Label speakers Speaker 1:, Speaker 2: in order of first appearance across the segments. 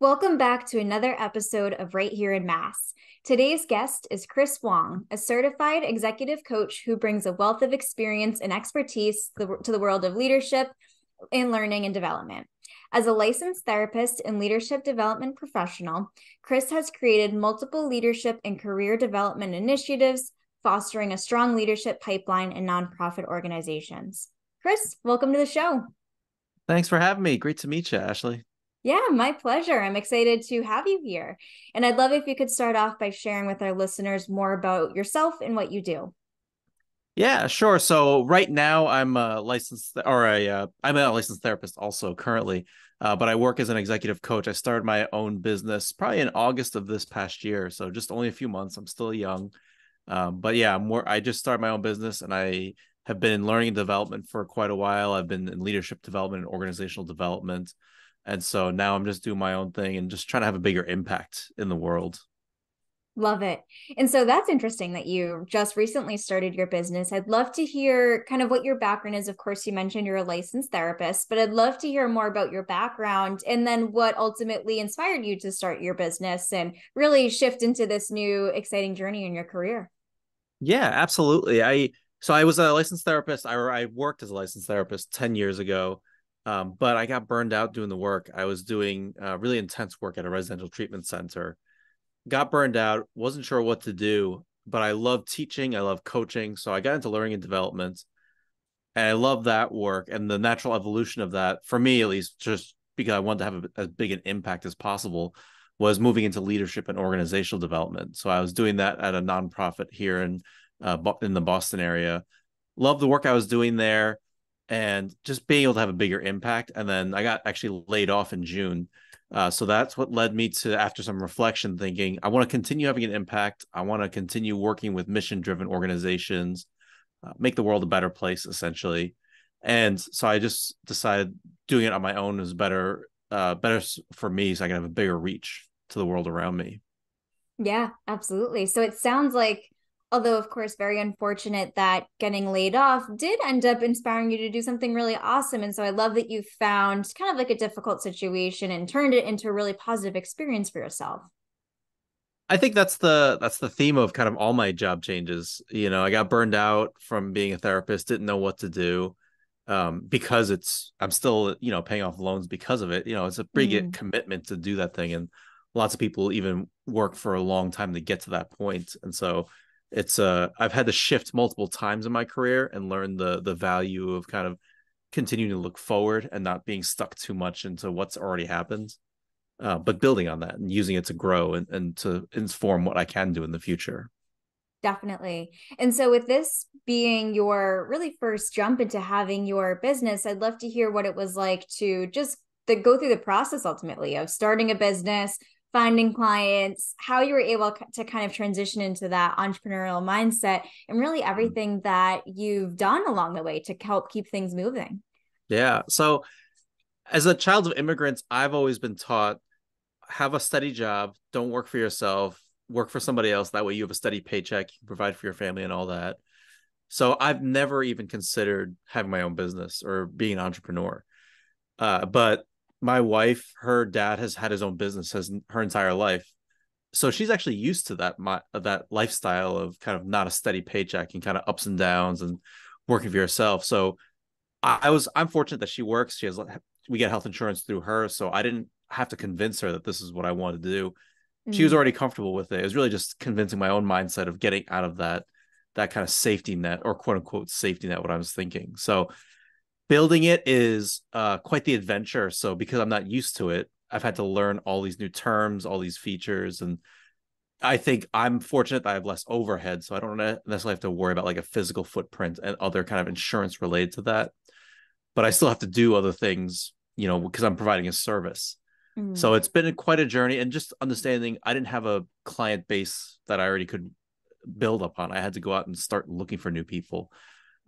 Speaker 1: Welcome back to another episode of Right Here in Mass. Today's guest is Chris Wong, a certified executive coach who brings a wealth of experience and expertise to the world of leadership and learning and development. As a licensed therapist and leadership development professional, Chris has created multiple leadership and career development initiatives, fostering a strong leadership pipeline in nonprofit organizations. Chris, welcome to the show.
Speaker 2: Thanks for having me. Great to meet you, Ashley.
Speaker 1: Yeah, my pleasure. I'm excited to have you here. And I'd love if you could start off by sharing with our listeners more about yourself and what you do.
Speaker 2: Yeah, sure. So right now I'm a licensed or a uh, I'm a licensed therapist also currently, uh, but I work as an executive coach. I started my own business probably in August of this past year, so just only a few months. I'm still young, um, but yeah, I'm more. I just started my own business, and I have been in learning and development for quite a while. I've been in leadership development and organizational development, and so now I'm just doing my own thing and just trying to have a bigger impact in the world.
Speaker 1: Love it. And so that's interesting that you just recently started your business. I'd love to hear kind of what your background is. Of course, you mentioned you're a licensed therapist, but I'd love to hear more about your background and then what ultimately inspired you to start your business and really shift into this new exciting journey in your career.
Speaker 2: Yeah, absolutely. I so I was a licensed therapist. I I worked as a licensed therapist 10 years ago. Um, but I got burned out doing the work. I was doing uh, really intense work at a residential treatment center got burned out, wasn't sure what to do, but I love teaching, I love coaching, so I got into learning and development. And I love that work and the natural evolution of that for me at least just because I wanted to have a, as big an impact as possible was moving into leadership and organizational development. So I was doing that at a nonprofit here in uh, in the Boston area. Love the work I was doing there and just being able to have a bigger impact. And then I got actually laid off in June uh, so that's what led me to, after some reflection, thinking I want to continue having an impact. I want to continue working with mission driven organizations, uh, make the world a better place, essentially. And so I just decided doing it on my own is better, uh, better for me, so I can have a bigger reach to the world around me.
Speaker 1: Yeah, absolutely. So it sounds like although of course very unfortunate that getting laid off did end up inspiring you to do something really awesome. And so i love that you found kind of like a difficult situation and turned it into a really positive experience for yourself.
Speaker 2: I think that's the that's the theme of kind of all my job changes. You know i got burned out from being a therapist didn't know what to do um, because it's i'm still you know paying off loans because of it. You know it's a big mm. commitment to do that thing. And lots of people even work for a long time to get to that point. And so it's uh I've had to shift multiple times in my career and learn the the value of kind of continuing to look forward and not being stuck too much into what's already happened. Uh, but building on that and using it to grow and, and to inform what I can do in the future.
Speaker 1: Definitely. And so, with this being your really first jump into having your business, I'd love to hear what it was like to just the, go through the process ultimately of starting a business, finding clients, how you were able to kind of transition into that entrepreneurial mindset, and really mm-hmm. everything that you've done along the way to help keep things moving.
Speaker 2: Yeah. So, as a child of immigrants, I've always been taught have a steady job, don't work for yourself, work for somebody else. That way, you have a steady paycheck, you can provide for your family and all that. So, I've never even considered having my own business or being an entrepreneur. Uh, but my wife, her dad has had his own business has her entire life. So she's actually used to that my that lifestyle of kind of not a steady paycheck and kind of ups and downs and working for yourself. So I, I was I'm fortunate that she works. She has we get health insurance through her, so I didn't have to convince her that this is what I wanted to do. Mm-hmm. She was mm. already comfortable with it. It was really just convincing my own mindset of getting out of that that kind of safety net or quote unquote safety net what I was thinking. So building it is uh, quite the adventure. So because I'm not used to it, I've had to learn all these new terms, all these features, and I think I'm fortunate that I have less overhead, so I don't necessarily have to worry about like a physical footprint and other kind of insurance related to that. But I still have to do other things, you know, because I'm providing a service. Mm. So it's been quite a journey, and just understanding I didn't have a client base that I already could build upon. I had to go out and start looking for new people.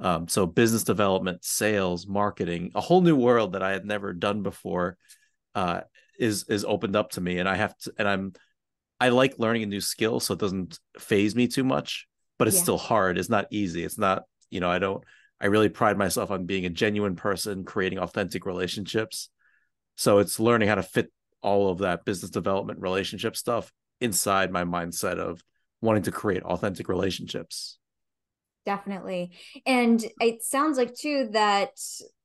Speaker 2: Um, so business development, sales, marketing, a whole new world that I had never done before uh, is is opened up to me, and I have to, and I'm I like learning a new skill, so it doesn't faze me too much, but it's yeah. still hard. It's not easy. It's not you know I don't I really pride myself on being a genuine person, creating authentic relationships. So it's learning how to fit all of that business development relationship stuff inside my mindset of wanting to create authentic relationships
Speaker 1: definitely and it sounds like too that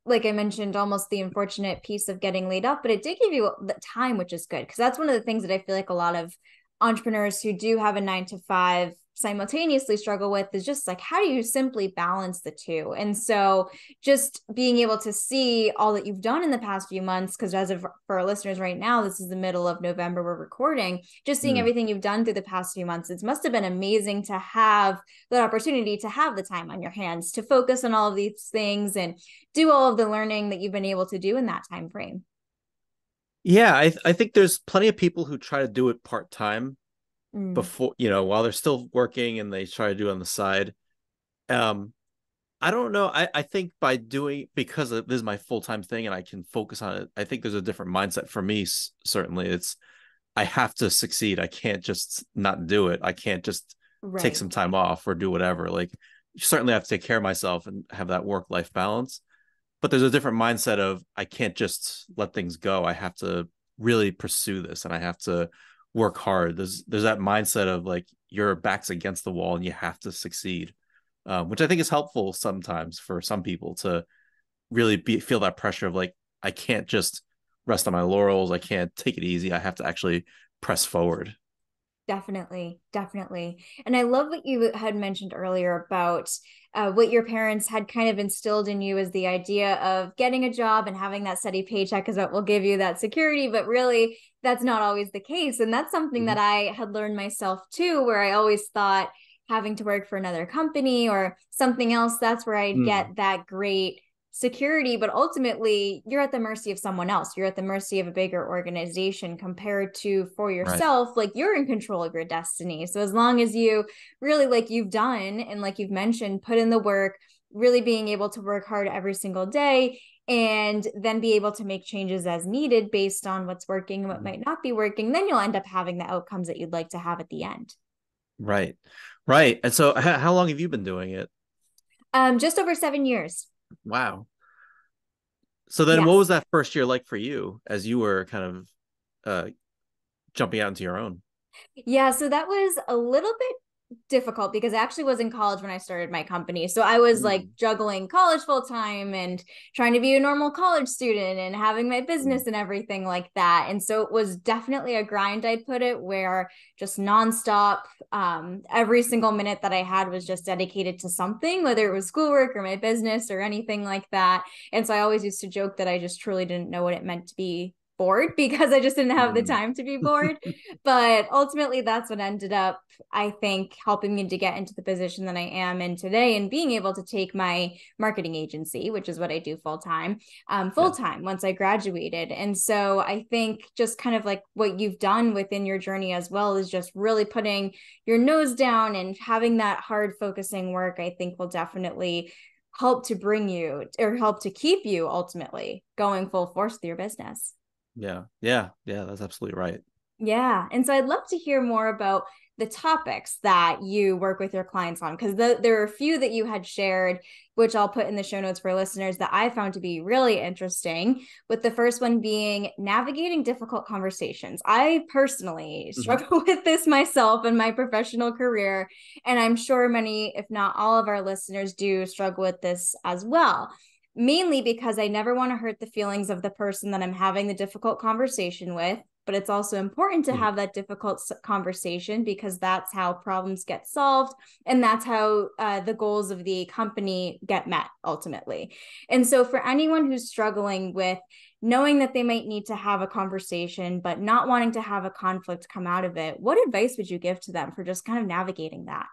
Speaker 1: like I mentioned, almost the unfortunate piece of getting laid off, but it did give you the time, which is good. Because that's one of the things that I feel like a lot of entrepreneurs who do have a nine to five simultaneously struggle with is just like how do you simply balance the two and so just being able to see all that you've done in the past few months because as of for our listeners right now this is the middle of november we're recording just seeing mm. everything you've done through the past few months it must have been amazing to have that opportunity to have the time on your hands to focus on all of these things and do all of the learning that you've been able to do in that time frame
Speaker 2: yeah, I th- I think there's plenty of people who try to do it part time mm. before you know while they're still working and they try to do on the side. Um, I don't know. I I think by doing because this is my full time thing and I can focus on it. I think there's a different mindset for me. Certainly, it's I have to succeed. I can't just not do it. I can't just right. take some time off or do whatever. Like certainly I have to take care of myself and have that work life balance but there's a different mindset of I can't just let things go. I have to really pursue this and I have to work hard. There's there's that mindset of like your back's against the wall and you have to succeed, um, which I think is helpful sometimes for some people to really be feel that pressure of like I can't just rest on my laurels. I can't take it easy. I have to actually press forward.
Speaker 1: Definitely, definitely. And I love what you had mentioned earlier about uh, what your parents had kind of instilled in you is the idea of getting a job and having that steady paycheck is what will give you that security. But really, that's not always the case. And that's something mm-hmm. that I had learned myself too, where I always thought having to work for another company or something else, that's where I'd mm. get that great security, but ultimately you're at the mercy of someone else. You're at the mercy of a bigger organization compared to for yourself, right. like you're in control of your destiny. So as long as you really like you've done and like you've mentioned, put in the work, really being able to work hard every single day and then be able to make changes as needed based on what's working and what mm-hmm. might not be working, then you'll end up having the outcomes that you'd like to have at the end.
Speaker 2: Right. Right. And so how long have you been doing it?
Speaker 1: Um just over 7 years.
Speaker 2: Wow. So then what was that first year like for you as you were kind of uh jumping out into your own?
Speaker 1: Yeah, so that was a little bit difficult because I actually was in college when I started my company. So I was mm. like juggling college full time and trying to be a normal college student and having my business mm. and everything like that. And so it was definitely a grind, I'd put it, where just nonstop, um, every single minute that I had was just dedicated to something, whether it was schoolwork or my business or anything like that. And so I always used to joke that I just truly didn't know what it meant to be bored because I just didn't have the mm. time to be bored. but ultimately, that's what ended up, I think, helping me to get into the position that I am in today and being able to take my marketing agency, which is what I do full time, um, full time yeah. once I graduated. And so I think just kind of like what you've done within your journey as well is just really putting your nose down and having that hard focusing work, I think will definitely help to bring you or help to keep you ultimately going full force through your business.
Speaker 2: Yeah. Yeah. Yeah. That's absolutely right.
Speaker 1: Yeah. And so I'd love to hear more about the topics that you work with your clients on because the, there are a few that you had shared which i'll put in the show notes for listeners that i found to be really interesting with the first one being navigating difficult conversations i personally mm-hmm. struggle mm-hmm. with this myself in my professional career and i'm sure many if not all of our listeners do struggle with this as well mainly because I never want to hurt the feelings of the person that I'm having the difficult conversation with. But it's also important to mm. have that difficult conversation because that's how problems get solved. And that's how uh, the goals of the company get met ultimately. And so, for anyone who's struggling with knowing that they might need to have a conversation, but not wanting to have a conflict come out of it, what advice would you give to them for just kind of navigating that?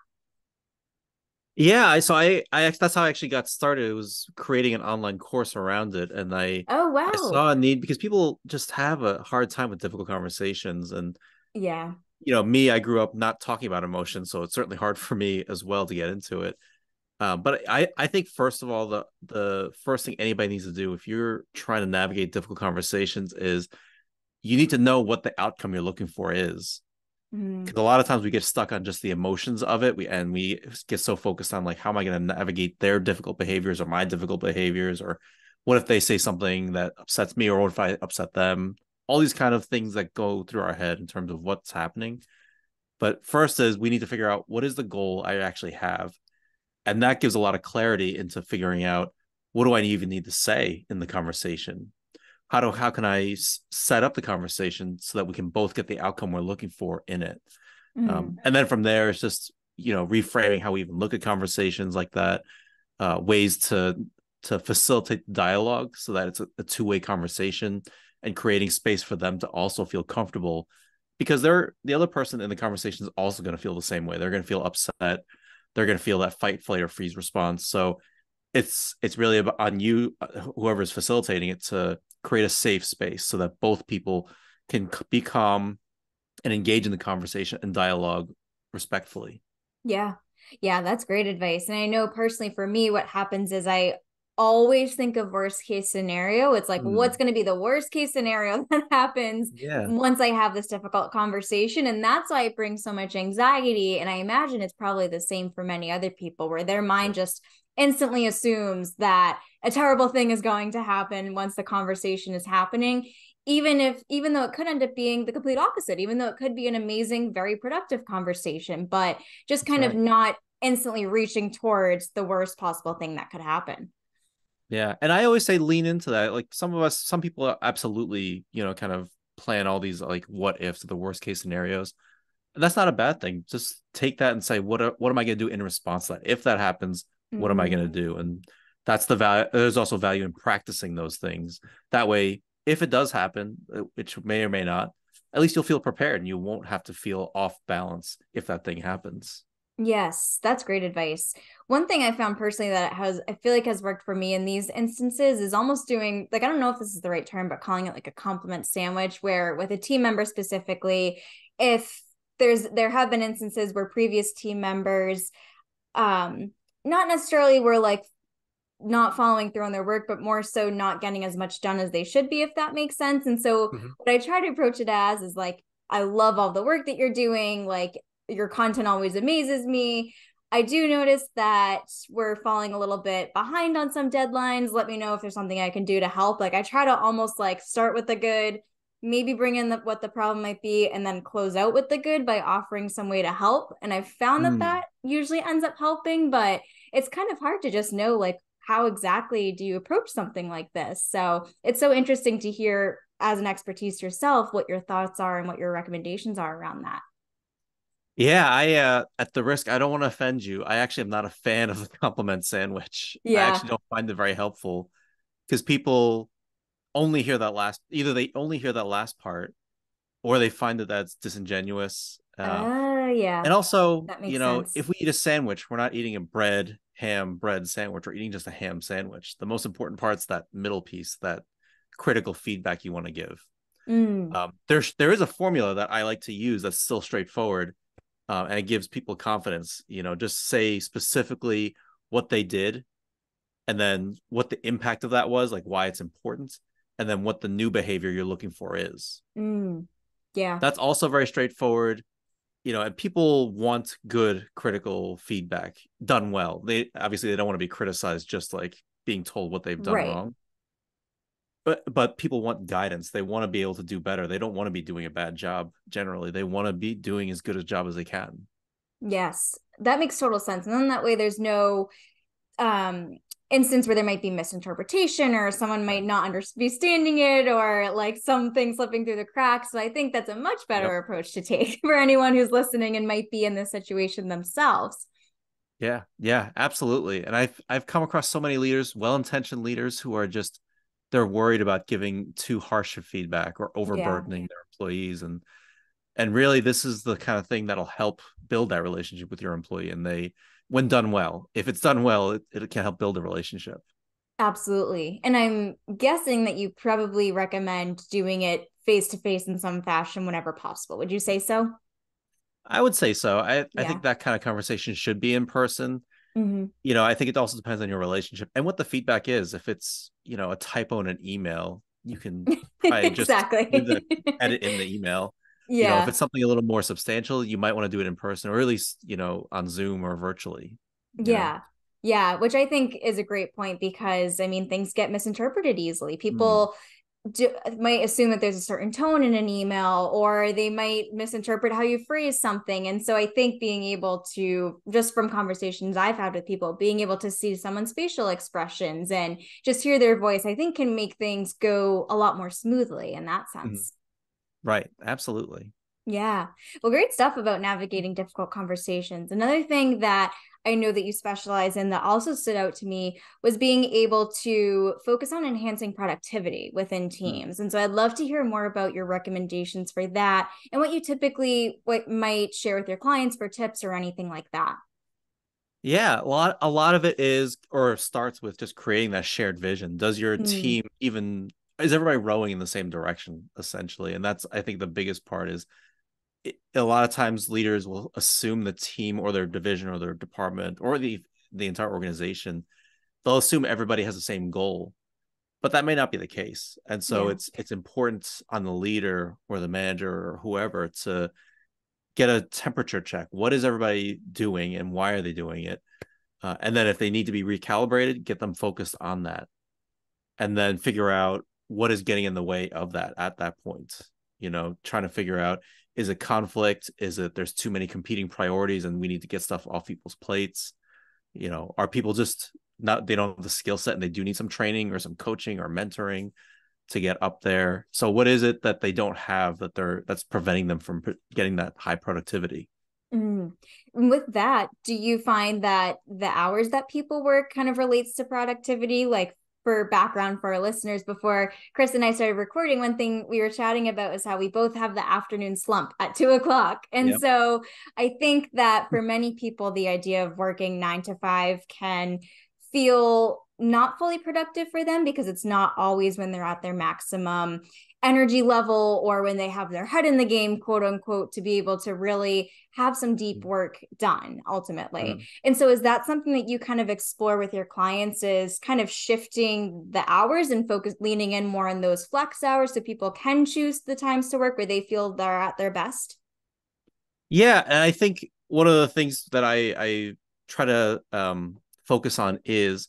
Speaker 2: Yeah, so I, I that's how I actually got started. It was creating an online course around it, and I
Speaker 1: oh wow,
Speaker 2: I saw a need because people just have a hard time with difficult conversations, and
Speaker 1: yeah,
Speaker 2: you know, me, I grew up not talking about emotions, so it's certainly hard for me as well to get into it. Um, but I, I think first of all, the the first thing anybody needs to do if you're trying to navigate difficult conversations is you need to know what the outcome you're looking for is because mm-hmm. a lot of times we get stuck on just the emotions of it we and we get so focused on like how am i going to navigate their difficult behaviors or my difficult behaviors or what if they say something that upsets me or what if i upset them all these kind of things that go through our head in terms of what's happening. But first is we need to figure out what is the goal I actually have. And that gives a lot of clarity into figuring out what do I even need to say in the conversation? How do how can I s- set up the conversation so that we can both get the outcome we're looking for in it?
Speaker 1: Mm.
Speaker 2: Um, and then from there, it's just you know reframing how we even look at conversations like that, uh, ways to to facilitate dialogue so that it's a, a two way conversation and creating space for them to also feel comfortable because they're the other person in the conversation is also going to feel the same way. They're going to feel upset. They're going to feel that fight, flight, or freeze response. So it's it's really about on you, uh, whoever is facilitating it, to create a safe space so that both people can be calm and engage in the conversation and dialogue respectfully.
Speaker 1: Yeah. Yeah, that's great advice. And I know personally for me, what happens is I always think of worst case scenario. It's like, mm. what's going to be the worst case scenario that happens
Speaker 2: yeah.
Speaker 1: once I have this difficult conversation? And that's why it brings so much anxiety. And I imagine it's probably the same for many other people where their mind just instantly assumes that a terrible thing is going to happen once the conversation is happening even if even though it could end up being the complete opposite even though it could be an amazing very productive conversation but just kind right. of not instantly reaching towards the worst possible thing that could happen.
Speaker 2: Yeah and i always say lean into that like some of us some people absolutely you know kind of plan all these like what ifs the worst case scenarios. And that's not a bad thing just take that and say what are, what am i going to do in response to that? If that happens what mm-hmm. am i going to do? And that's the value there's also value in practicing those things. That way if it does happen uh, which may or may not at least you'll feel prepared and you won't have to feel off balance if that thing happens.
Speaker 1: Yes that's great advice. One thing i found personally that has i feel like has worked for me in these instances is almost doing like i don't know if this is the right term but calling it like a compliment sandwich where with a team member specifically if there's there have been instances where previous team members um not necessarily were like not following through on their work, but more so not getting as much done as they should be, if that makes sense. And so, mm-hmm. what I try to approach it as is like, I love all the work that you're doing. Like, your content always amazes me. I do notice that we're falling a little bit behind on some deadlines. Let me know if there's something I can do to help. Like, I try to almost like start with the good, maybe bring in the, what the problem might be, and then close out with the good by offering some way to help. And I've found mm. that that usually ends up helping, but it's kind of hard to just know like how exactly do you approach something like this? So it's so interesting to hear as an expertise yourself what your thoughts are and what your recommendations are around that.
Speaker 2: Yeah, I uh at the risk I don't want to offend you. I actually am not a fan of the compliment sandwich.
Speaker 1: Yeah.
Speaker 2: I actually don't find it very helpful because people only hear that last either they only hear that last part or they find that that's disingenuous.
Speaker 1: Uh, uh yeah.
Speaker 2: And also, you know, sense. if we eat a sandwich, we're not eating a bread ham bread sandwich or eating just a ham sandwich. The most important part's that middle piece, that critical feedback you want to give.
Speaker 1: Mm.
Speaker 2: Um, there's there is a formula that I like to use that's still straightforward, uh, and it gives people confidence. You know, just say specifically what they did, and then what the impact of that was, like why it's important, and then what the new behavior you're looking for is.
Speaker 1: Mm. Yeah,
Speaker 2: that's also very straightforward you know, and people want good critical feedback done well. They obviously they don't want to be criticized just like being told what they've done right. wrong. But but people want guidance. They want to be able to do better. They don't want to be doing a bad job generally. They want to be doing as good a job as they can.
Speaker 1: Yes. That makes total sense. And then that way there's no um instance where there might be misinterpretation or someone might not be understanding it or like something slipping through the cracks. So I think that's a much better yep. approach to take for anyone who's listening and might be in this situation themselves.
Speaker 2: Yeah, yeah, absolutely. And I've I've come across so many leaders, well-intentioned leaders who are just they're worried about giving too harsh of feedback or overburdening yeah. their employees and and really this is the kind of thing that'll help build that relationship with your employee and they when done well. If it's done well, it, it can help build a relationship.
Speaker 1: Absolutely. And I'm guessing that you probably recommend doing it face to face in some fashion whenever possible. Would you say so?
Speaker 2: I would say so. I, yeah. I think that kind of conversation should be in person.
Speaker 1: Mm-hmm.
Speaker 2: You know, I think it also depends on your relationship and what the feedback is. If it's, you know, a typo in an email, you can probably just edit in the email
Speaker 1: yeah.
Speaker 2: You know, if it's something a little more substantial, you might want to do it in person or at least, you know, on Zoom or virtually.
Speaker 1: Yeah. Know? Yeah, which I think is a great point because I mean things get misinterpreted easily. People do, might assume that there's a certain tone in an email or they might misinterpret how you phrase something and so i think being able to just from conversations i've had with people being able to see someone's facial expressions and just hear their voice i think can make things go a lot more smoothly in that mm-hmm. sense
Speaker 2: mm-hmm. Right absolutely
Speaker 1: yeah. Well, great stuff about navigating difficult conversations. Another thing that I know that you specialize in that also stood out to me was being able to focus on enhancing productivity within mm. teams. And so I'd love to hear more about your recommendations for that and what you typically what might share with your clients for tips or anything like that.
Speaker 2: Yeah, a lot a lot of it is or starts with just creating that shared vision. Does your mm. team even is everybody rowing in the same direction essentially? And that's I think the biggest part is a lot of times leaders will assume the team or their division or their department or the the entire organization they'll assume everybody has the same goal but that may not be the case and so yeah. it's it's important on the leader or the manager or whoever to get a temperature check what is everybody doing and why are they doing it uh, and then if they need to be recalibrated get them focused on that and then figure out what is getting in the way of that at that point you know trying to figure out is it conflict? Is it there's too many competing priorities and we need to get stuff off people's plates? You know are people just not they don't have the skill set and they do need some training or some coaching or mentoring to get up there? So what is it that they don't have that they're that's preventing them from getting that high productivity?
Speaker 1: Mm. with that do you find that the hours that people work kind of relates to productivity? Like for background for our listeners before chris and i started recording one thing we were chatting about is how we both have the afternoon slump at two o'clock and yep. so i think that for many people the idea of working nine to five can feel not fully productive for them because it's not always when they're at their maximum energy level or when they have their head in the game, quote unquote, to be able to really have some deep mm. work done ultimately. Mm. And so, is that something that you kind of explore with your clients? Is kind of shifting the hours and focus, leaning in more on those flex hours so people can choose the times to work where they feel they're at their best?
Speaker 2: Yeah. And I think one of the things that I, I try to um, focus on is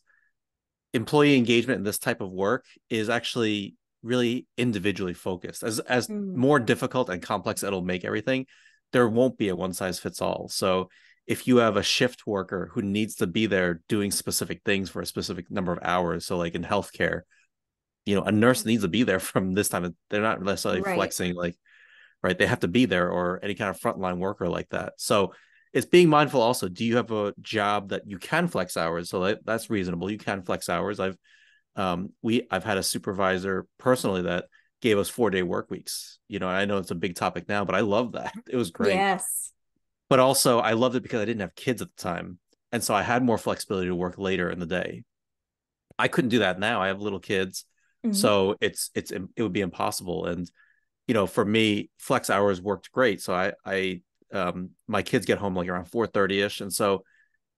Speaker 2: employee engagement in this type of work is actually really individually focused. As as mm. more difficult and complex it'll make everything, there won't be a one size fits all. So if you have a shift worker who needs to be there doing specific things for a specific number of hours, so like in healthcare, you know, a nurse needs to be there from this time. They're not necessarily right. flexing like, right? They have to be there or any kind of frontline worker like that. So it's being mindful also. Do you have a job that you can flex hours? So that, that's reasonable. You can flex hours. I've um, we I've had a supervisor personally that gave us four day work weeks. You know, I know it's a big topic now, but I love that. It was great.
Speaker 1: Yes.
Speaker 2: But also, I loved it because I didn't have kids at the time, and so I had more flexibility to work later in the day. I couldn't do that now. I have little kids, mm-hmm. so it's it's it would be impossible. And you know, for me, flex hours worked great. So I I um my kids get home like around four thirty ish, and so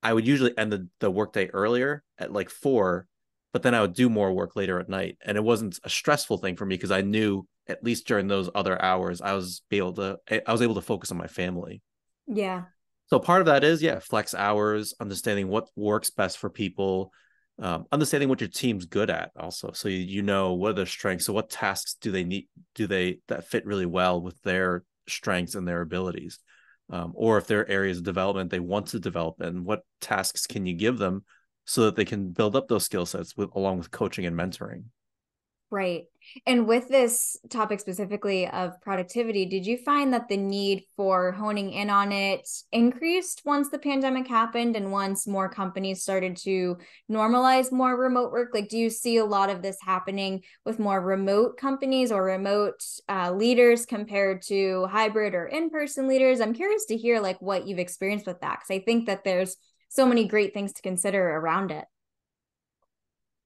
Speaker 2: I would usually end the the workday earlier at like four but then I would do more work later at night. And it wasn't a stressful thing for me because I knew at least during those other hours I was able to I was able to focus on my family.
Speaker 1: Yeah.
Speaker 2: So part of that is yeah, flex hours, understanding what works best for people, um, understanding what your team's good at also. So you, you know what are their strengths. So what tasks do they need do they that fit really well with their strengths and their abilities? Um, or if there are areas of development they want to develop and what tasks can you give them so that they can build up those skill sets with along with coaching and mentoring.
Speaker 1: Right. And with this topic specifically of productivity did you find that the need for honing in on it increased once the pandemic happened and once more companies started to normalize more remote work? Like do you see a lot of this happening with more remote companies or remote uh, leaders compared to hybrid or in-person leaders? I'm curious to hear like what you've experienced with that because i think that there's so many great things to consider around it.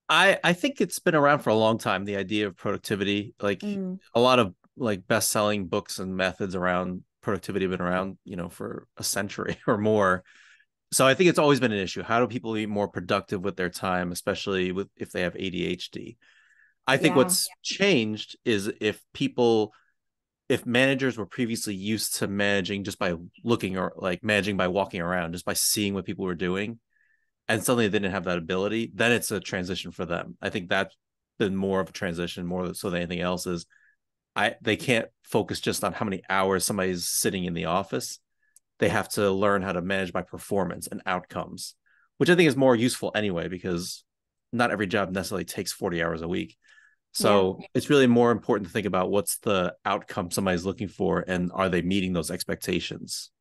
Speaker 2: I I think it's been around for a long time. The idea of productivity, like mm. a lot of like best selling books and methods around productivity have been around, you know, for a century or more. So I think it's always been an issue. How do people be more productive with their time, especially with if they have ADHD? I think yeah. what's changed is if people if managers were previously used to managing just by looking or like managing by walking around, just by seeing what people were doing, and suddenly they didn't have that ability, then it's a transition for them. I think that's been more of a transition more so than anything else is I they can't focus just on how many hours somebody's sitting in the office. They have to learn how to manage by performance and outcomes, which I think is more useful anyway because not every job necessarily takes 40 hours a week. So yeah. it's really more important to think about what's the outcome somebody's looking for and are they meeting those expectations?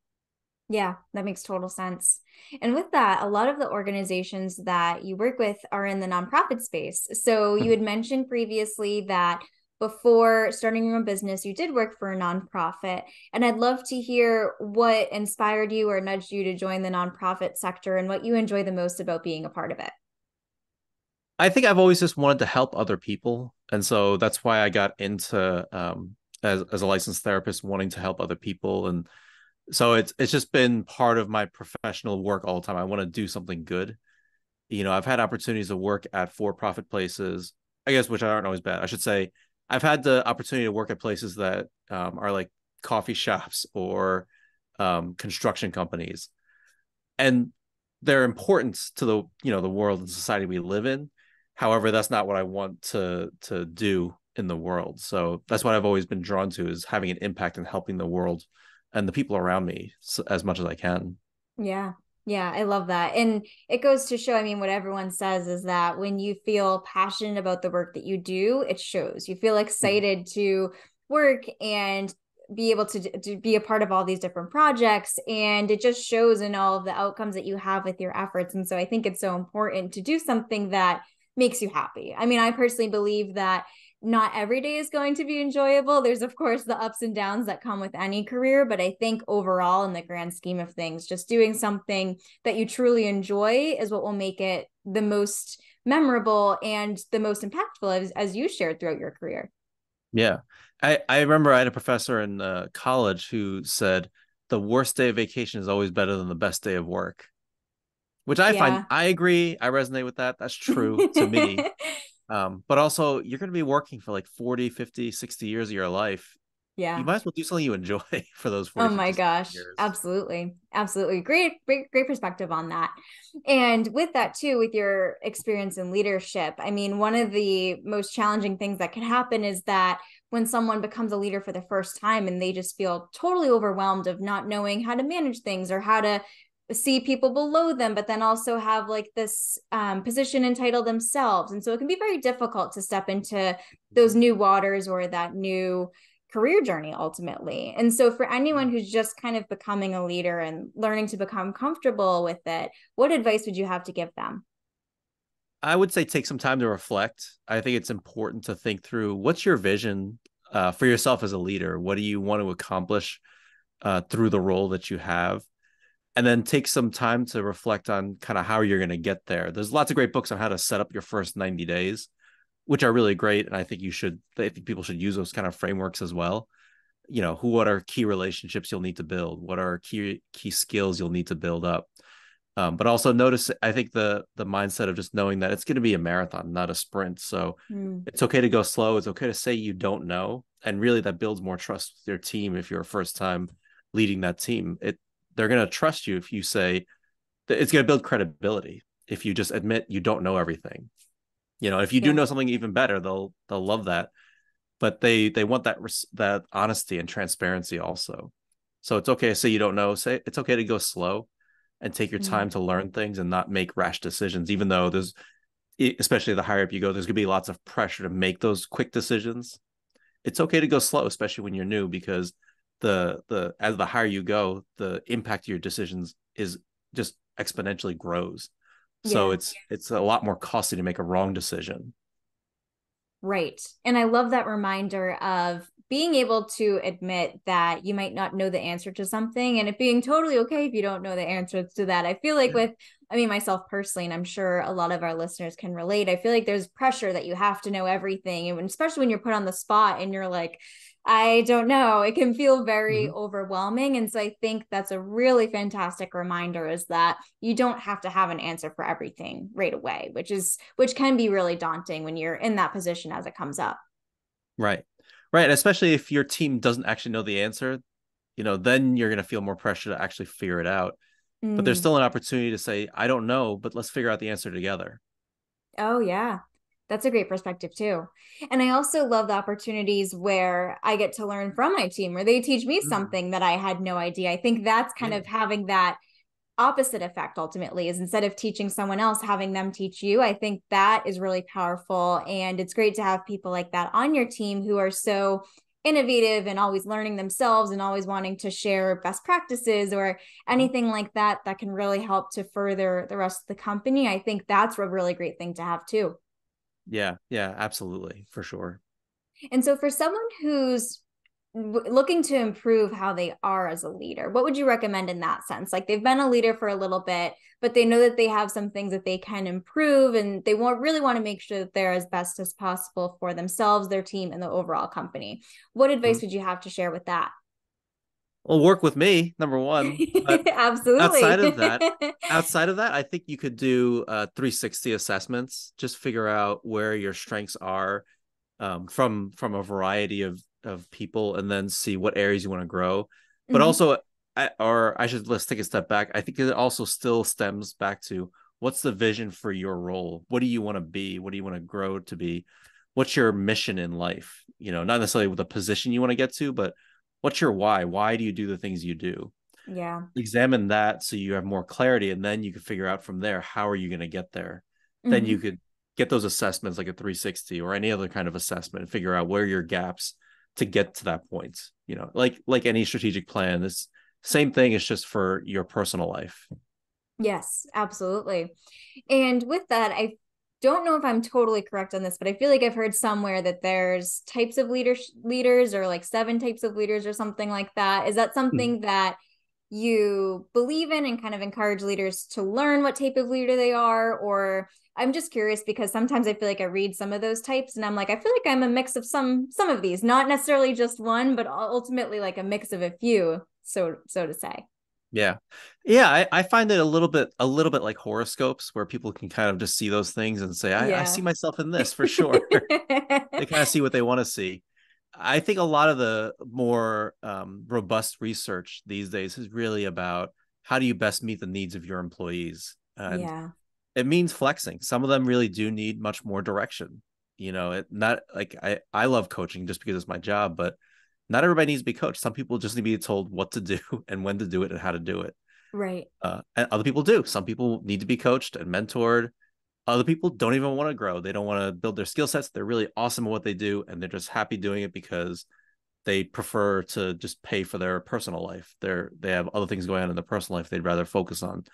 Speaker 1: Yeah, that makes total sense. And with that, a lot of the organizations that you work with are in the nonprofit space. So you mm-hmm. had mentioned previously that before starting your own business, you did work for a nonprofit. And I'd love to hear what inspired you or nudged you to join the nonprofit sector and what you enjoy the most about being a part of it.
Speaker 2: I think I've always just wanted to help other people. And so that's why I got into um, as, as a licensed therapist, wanting to help other people. And so it's it's just been part of my professional work all the time. I want to do something good. You know, I've had opportunities to work at for-profit places, I guess, which aren't always bad. I should say I've had the opportunity to work at places that um, are like coffee shops or um, construction companies, and they're important to the you know the world and society we live in. However, that's not what I want to to do in the world. So that's what I've always been drawn to is having an impact and helping the world and the people around me as much as I can.
Speaker 1: Yeah. Yeah, I love that. And it goes to show, I mean, what everyone says is that when you feel passionate about the work that you do, it shows. You feel mm-hmm. excited mm-hmm. to work and be able to, to be a part of all these different projects. And it just shows in all of the outcomes that you have with your efforts. And so I think it's so important to do something that makes you happy. I mean, I personally believe that not every day is going to be enjoyable. There's, of course, the ups and downs that come with any career. But I think overall, in the grand scheme of things, just doing something that you truly enjoy is what will make it the most memorable and the most impactful as, as you shared throughout your career.
Speaker 2: Yeah. I, I remember I had a professor in uh, college who said the worst day of vacation is always better than the best day of work, which I yeah. find I agree. I resonate with that. That's true to me. um but also you're going to be working for like 40 50 60 years of your life
Speaker 1: yeah
Speaker 2: you might as well do something you enjoy for those 40
Speaker 1: oh my gosh years. absolutely absolutely great great great perspective on that and with that too with your experience in leadership i mean one of the most challenging things that can happen is that when someone becomes a leader for the first time and they just feel totally overwhelmed of not knowing how to manage things or how to see people below them but then also have like this um, position title themselves. And so it can be very difficult to step into those new waters or that new career journey ultimately. And so for anyone who's just kind of becoming a leader and learning to become comfortable with it what advice would you have to give them?
Speaker 2: I would say take some time to reflect. I think it's important to think through what's your vision uh, for yourself as a leader? What do you want to accomplish uh, through the role that you have and then take some time to reflect on kind of how you're going to get there. There's lots of great books on how to set up your first 90 days, which are really great. And I think you should, I think people should use those kind of frameworks as well. You know, who, what are key relationships you'll need to build? What are key, key skills you'll need to build up? Um, but also notice, I think the, the mindset of just knowing that it's going to be a marathon, not a sprint. So mm. it's okay to go slow. It's okay to say you don't know. And really that builds more trust with your team. If you're a first time leading that team, it, they're going to trust you if you say that it's going to build credibility if you just admit you don't know everything. You know if you yeah. do know something even better they'll they'll love that. But they they want that that honesty and transparency also. So it's okay to say you don't know. Say it's okay to go slow and take your time mm-hmm. to learn things and not make rash decisions even though there's especially the higher up you go there's going to be lots of pressure to make those quick decisions. It's okay to go slow especially when you're new because the the as the higher you go, the impact of your decisions is just exponentially grows. So yeah. it's it's a lot more costly to make a wrong decision.
Speaker 1: Right. And I love that reminder of being able to admit that you might not know the answer to something and it being totally okay if you don't know the answer to that. I feel like with I mean myself personally and I'm sure a lot of our listeners can relate. I feel like there's pressure that you have to know everything and especially when you're put on the spot and you're like I don't know. It can feel very mm-hmm. overwhelming. And so I think that's a really fantastic reminder is that you don't have to have an answer for everything right away, which is which can be really daunting when you're in that position as it comes up.
Speaker 2: Right. Right. Especially if your team doesn't actually know the answer, you know, then you're going to feel more pressure to actually figure it out. Mm. But there's mm. still an opportunity to say, I don't know, but let's figure out the answer together.
Speaker 1: Oh, yeah. That's a great perspective too. And I also love the opportunities where I get to learn from my team, where they teach me mm. something that I had no idea. I think that's kind yeah. of having that opposite effect ultimately is instead of teaching someone else having them teach you i think that is really powerful and it's great to have people like that on your team who are so innovative and always learning themselves and always wanting to share best practices or anything like that that can really help to further the rest of the company i think that's a really great thing to have too
Speaker 2: yeah yeah absolutely for sure.
Speaker 1: And so for someone who's looking to improve how they are as a leader what would you recommend in that sense? Like they've been a leader for a little bit but they know that they have some things that they can improve and they want really want to make sure that they're as best as possible for themselves their team and the overall company. What advice mm-hmm. would you have to share with that
Speaker 2: well work with me number one
Speaker 1: absolutely.
Speaker 2: outside of that outside of that i think you could do uh, 360 assessments. Just figure out where your strengths are um, from from a variety of of people and then see what areas you want to grow. But mm-hmm. also I, or i should let's take a step back. I think it also still stems back to what's the vision for your role? What do you want to be? What do you want to grow to be? What's your mission in life? You know not necessarily with a position you want to get to but what's your why? Why do you do the things you do?
Speaker 1: Yeah.
Speaker 2: Examine that so you have more clarity and then you can figure out from there how are you going to get there? Mm-hmm. then you mm-hmm. could get those assessments like a 360 or any other kind of assessment and figure out where your gaps to get to that point you know like like any strategic plan this same thing is just for your personal life.
Speaker 1: Yes absolutely. And with that i don't know if i'm totally correct on this but i feel like i've heard somewhere that there's types of leaders leaders or like seven types of leaders or something like that is that hmm. something mm-hmm. that you believe in and kind of encourage leaders to learn what type of leader they are or i'm just curious because sometimes i feel like i read some of those types and i'm like i feel like i'm a mix of some some of these not necessarily just one but ultimately like a mix of a few so so to say
Speaker 2: yeah yeah I, I find it a little bit a little bit like horoscopes where people can kind of just see those things and say i, yeah. I see myself in this for sure they kind of see what they want to see I think a lot of the more um, robust research these days is really about how do you best meet the needs of your employees. And yeah. It means flexing. Some of them really do need much more direction. You know, it not like I I love coaching just because it's my job, but not everybody needs to be coached. Some people just need to be told what to do and when to do it and how to do it.
Speaker 1: Right.
Speaker 2: Uh, and other people do. Some people need to be coached and mentored other people don't even want to grow. They don't want to build their skill sets. They're really awesome at what they do, and they're just happy doing it because they prefer to just pay for their personal life. They're they have other things going on in their personal life they'd rather focus on.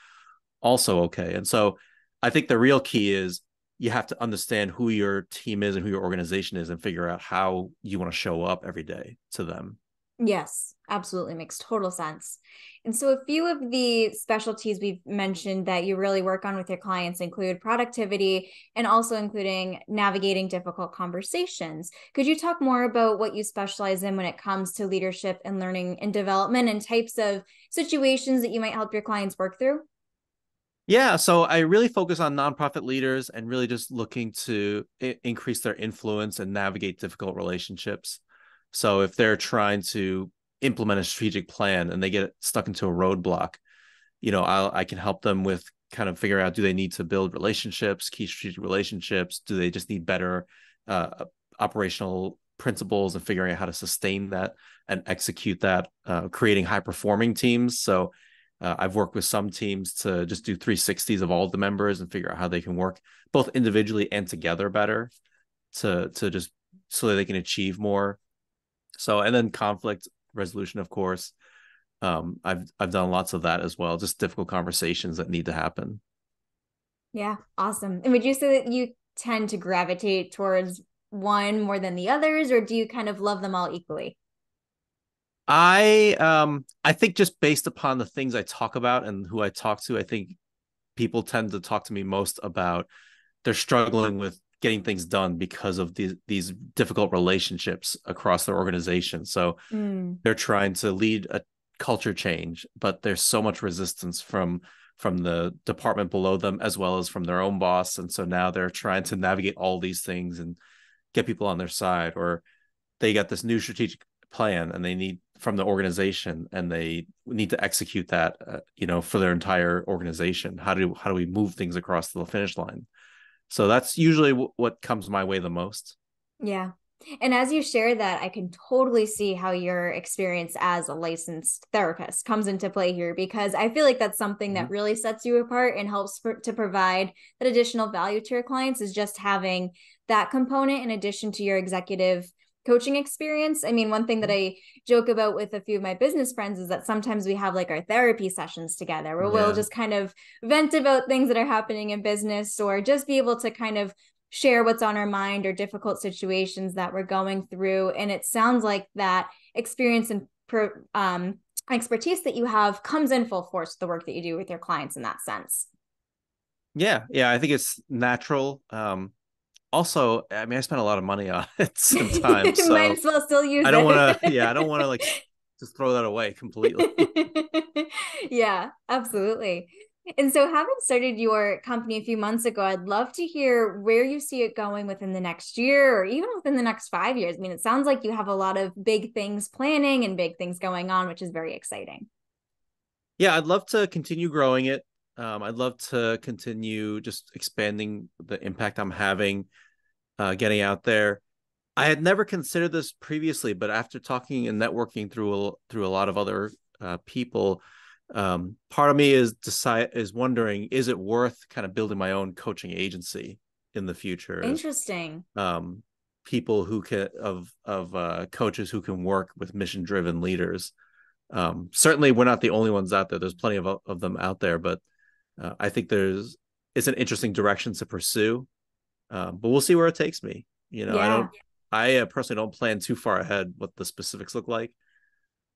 Speaker 2: Also okay. And so I think the real key is you have to understand who your team is and who your organization is and figure out how you want to show up every day to them.
Speaker 1: Yes, absolutely makes total sense. And so, a few of the specialties we've mentioned that you really work on with your clients include productivity and also including navigating difficult conversations. Could you talk more about what you specialize in when it comes to leadership and learning and development and types of situations that you might help your clients work through?
Speaker 2: Yeah, so I really focus on nonprofit leaders and really just looking to I- increase their influence and navigate difficult relationships. So if they're trying to implement a strategic plan and they get stuck into a roadblock, you know, I'll, I can help them with kind of figure out do they need to build relationships, key strategic relationships? Do they just need better uh, operational principles and figuring out how to sustain that and execute that, uh, creating high performing teams? So uh, I've worked with some teams to just do 360s of all the members and figure out how they can work both individually and together better to to just so that they can achieve more so and then conflict resolution, of course. Um, I've I've done lots of that as well. Just difficult conversations that need to happen.
Speaker 1: Yeah, awesome. And would you say that you tend to gravitate towards one more than the others, or do you kind of love them all equally?
Speaker 2: I um I think just based upon the things I talk about and who I talk to, I think people tend to talk to me most about they're struggling with getting things done because of these these difficult relationships across their organization. So mm. they're trying to lead a culture change, but there's so much resistance from from the department below them as well as from their own boss and so now they're trying to navigate all these things and get people on their side or they got this new strategic plan and they need from the organization and they need to execute that uh, you know for their entire organization how do how do we move things across the finish line So that's usually w- what comes my way the most.
Speaker 1: Yeah. And as you share that, I can totally see how your experience as a licensed therapist comes into play here because I feel like that's something that
Speaker 2: Mhm.
Speaker 1: really sets you apart and helps for, to provide that additional value to your clients is just having that component in addition to your executive coaching experience. I mean, one thing that I joke about with a few of my business friends is that sometimes we have like our therapy sessions together where we'll just kind of vent about things that are happening in business or just be able to kind of share what's on our mind or difficult situations that we're going through. And it sounds like that experience and um, expertise that you have comes in full force with the work that you do with your clients in that sense.
Speaker 2: Yeah, yeah, I think it's natural. Um, also, I mean, I spent a lot of money on it sometimes, so
Speaker 1: Might as well still use
Speaker 2: I don't want to. Yeah, I don't want to like just throw that away completely.
Speaker 1: yeah, absolutely. And so, having started your company a few months ago, I'd love to hear where you see it going within the next year or even within the next five years. I mean, it sounds like you have a lot of big things planning and big things going on, which is very exciting.
Speaker 2: Yeah, I'd love to continue growing it. Um, I'd love to continue just expanding the impact I'm having, uh, getting out there. I had never considered this previously, but after talking and networking through a, through a lot of other uh, people, um, part of me is decide is wondering is it worth kind of building my own coaching agency in the future?
Speaker 1: Interesting.
Speaker 2: Um, people who can of of uh, coaches who can work with mission driven leaders. Um, certainly, we're not the only ones out there. There's plenty of of them out there, but uh, I think there's it's an interesting direction to pursue. Um, but we'll see where it takes me. You know, I don't. I uh, personally don't plan too far ahead what the specifics look like.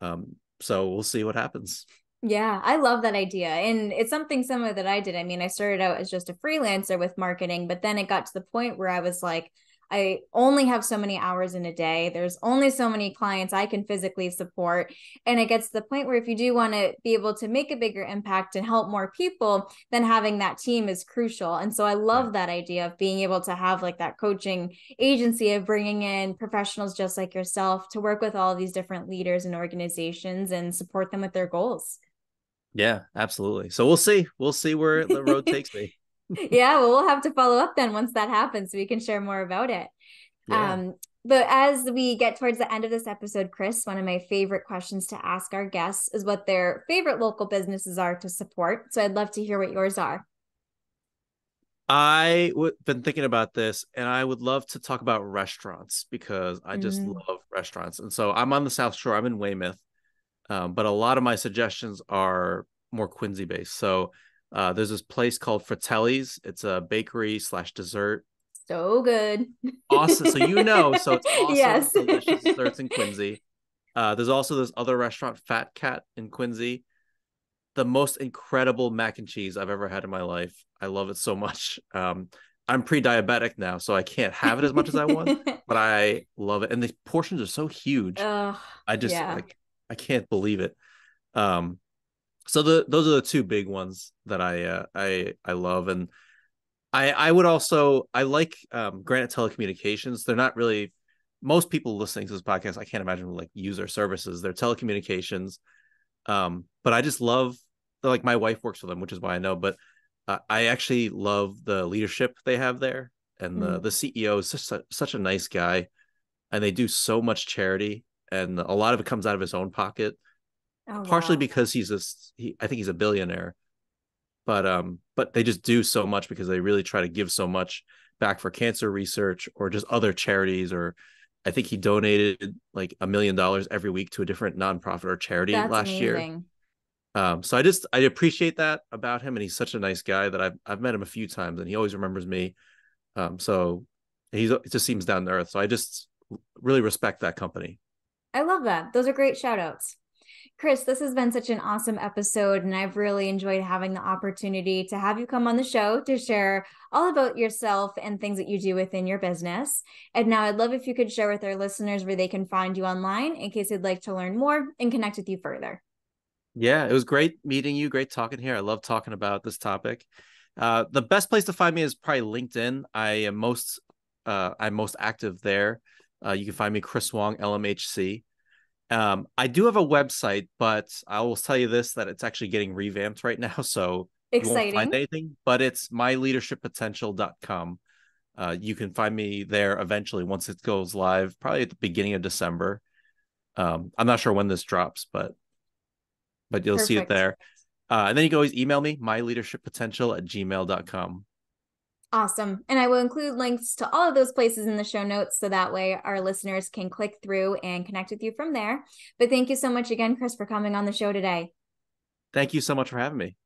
Speaker 2: Um, so we'll see what happens.
Speaker 1: Yeah, I love that idea. And it's something similar that I did. I mean, I started out as just a freelancer with marketing, but then it got to the point where I was like, I only have so many hours in a day. There's only so many clients I can physically support. And it gets to the point where if you do want to be able to make a bigger impact and help more people, then having that team is crucial. And so I love
Speaker 2: Right.
Speaker 1: that idea of being able to have like that coaching agency of bringing in professionals just like yourself to work with all these different leaders and organizations and support them with their goals.
Speaker 2: Yeah, absolutely. So we'll see. We'll see where the road takes me.
Speaker 1: yeah, well, we'll have to follow up then once that happens so we can share more about it.
Speaker 2: Yeah.
Speaker 1: Um, but as we get towards the end of this episode, Chris, one of my favorite questions to ask our guests is what their favorite local businesses are to support. So I'd love to hear what yours are.
Speaker 2: I would been thinking about this, and I would love to talk about restaurants because I just
Speaker 1: Mm.
Speaker 2: love restaurants. And so I'm on the South Shore. I'm in Weymouth, um, but a lot of my suggestions are more Quincy based. So uh, there's this place called Fratelli's. It's a bakery slash dessert.
Speaker 1: So good.
Speaker 2: Awesome. So you know, so it's awesome,
Speaker 1: Yes.
Speaker 2: delicious desserts in Quincy. Uh, there's also this other restaurant, Fat Cat in Quincy. The most incredible mac and cheese I've ever had in my life. I love it so much. Um, I'm pre-diabetic now, so I can't have it as much as I want, but I love it. And the portions are so huge.
Speaker 1: Ugh,
Speaker 2: I just
Speaker 1: yeah.
Speaker 2: like I can't believe it. Um, so the those are the two big ones that I uh, I I love, and I I would also I like um, Granite Telecommunications. They're not really most people listening to this podcast. I can't imagine like user services. They're telecommunications, um, but I just love like my wife works for them, which is why I know. But uh, I actually love the leadership they have there, and the
Speaker 1: Mm.
Speaker 2: the CEO is such a, such a nice guy, and they do so much charity, and a lot of it comes out of his own pocket
Speaker 1: Oh,
Speaker 2: partially
Speaker 1: wow.
Speaker 2: because he's a he, I think he's a billionaire, but um, but they just do so much because they really try to give so much back for cancer research or just other charities. Or I think he donated like a million dollars every week to a different nonprofit or charity
Speaker 1: That's
Speaker 2: last year. Um, so I just I appreciate that about him, and he's such a nice guy that I've I've met him a few times, and he always remembers me. Um, so he's it just seems down to earth. So I just really respect that company.
Speaker 1: I love that. Those are great shout outs. Chris, this has been such an awesome episode, and I've really enjoyed having the opportunity to have you come on the show to share all about yourself and things that you do within your business. And now I'd love if you could share with our listeners where they can find you online in case they'd like to learn more and connect with you further.
Speaker 2: Yeah, it was great meeting you. Great talking here. I love talking about this topic. Uh, the best place to find me is probably LinkedIn. I am most uh, I'm most active there. Uh, you can find me Chris Wong LMHC. Um, I do have a website, but I will tell you this that it's actually getting revamped right now, so you won't
Speaker 1: Exciting.
Speaker 2: find anything. But it's myleadershippotential.com. uh, you can find me there eventually once it goes live, probably at the beginning of December. Um, I'm not sure when this drops, but but you'll Perfect. see it there. Uh, and then you can always email me, myleadershippotential at gmail.com.
Speaker 1: Awesome. And I will include links to all of those places in the show notes so that way our listeners can click through and connect with you from there. But thank you so much again, Chris, for coming on the show today.
Speaker 2: Thank you so much for having me.